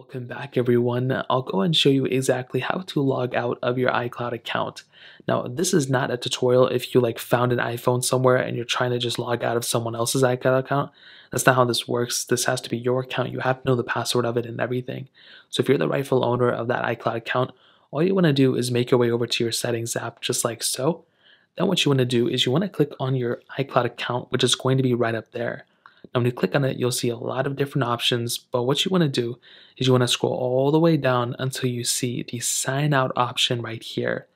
Welcome back everyone. I'll go and show you exactly how to log out of your iCloud account. Now this is not a tutorial if you like found an iPhone somewhere and you're trying to just log out of someone else's iCloud account. That's not how this works. This has to be your account. You have to know the password of it and everything. So if you're the rightful owner of that iCloud account, all you want to do is make your way over to your settings app just like so. Then what you want to do is you want to click on your iCloud account which is going to be right up there. Now when you click on it, you'll see a lot of different options, but what you want to do is you want to scroll all the way down until you see the sign out option right here.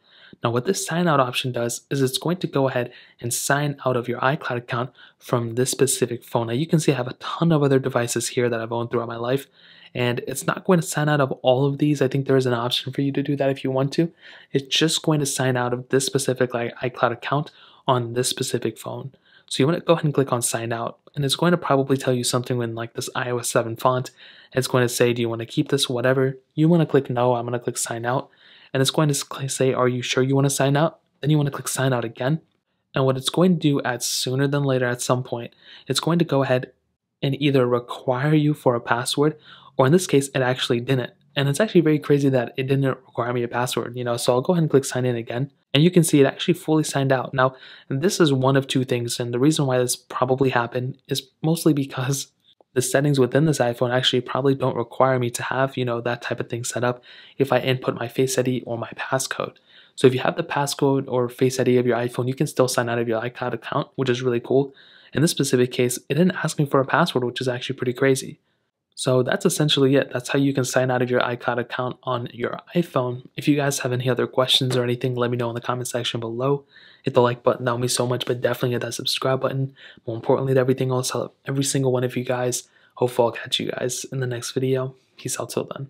Now what this sign out option does is it's going to go ahead and sign out of your iCloud account from this specific phone. Now you can see I have a ton of other devices here that I've owned throughout my life and it's not going to sign out of all of these. I think there is an option for you to do that if you want to. It's just going to sign out of this specific like iCloud account on this specific phone. So you want to go ahead and click on sign out and it's going to probably tell you something in like this iOS 7 font. It's going to say, do you want to keep this, whatever. You want to click no, I'm going to click sign out. And it's going to say, are you sure you want to sign out? Then you want to click sign out again. And what it's going to do at sooner than later at some point, it's going to go ahead and either require you for a password, or in this case, it actually didn't. And it's actually very crazy that it didn't require me a password, you know, so I'll go ahead and click sign in again. And you can see it actually fully signed out. Now, this is one of two things, and the reason why this probably happened is mostly because the settings within this iPhone actually probably don't require me to have, you know, that type of thing set up if I input my Face ID or my passcode. So if you have the passcode or Face ID of your iPhone, you can still sign out of your iCloud account, which is really cool. In this specific case, it didn't ask me for a password, which is actually pretty crazy. So that's essentially it. That's how you can sign out of your iCloud account on your iPhone. If you guys have any other questions or anything, let me know in the comment section below. Hit the like button, that would mean so much, but definitely hit that subscribe button. More importantly, everything else, every single one of you guys. Hopefully I'll catch you guys in the next video. Peace out till then.